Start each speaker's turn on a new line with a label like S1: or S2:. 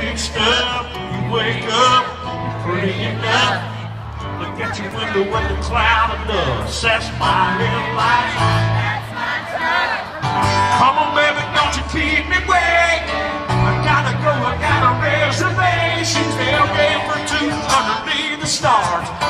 S1: Big up, you wake up, you enough. Look at your window with the cloud of dust. That's my little life. That's my. Come on, baby, don't you keep me waiting. I gotta go, I got a reservation. Tailgate for two underneath the stars.